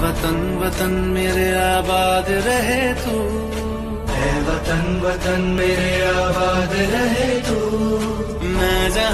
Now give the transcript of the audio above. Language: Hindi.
वतन वतन मेरे आबाद रहे तू। वतन वतन मेरे आबाद रहे तू। मैं जहाँ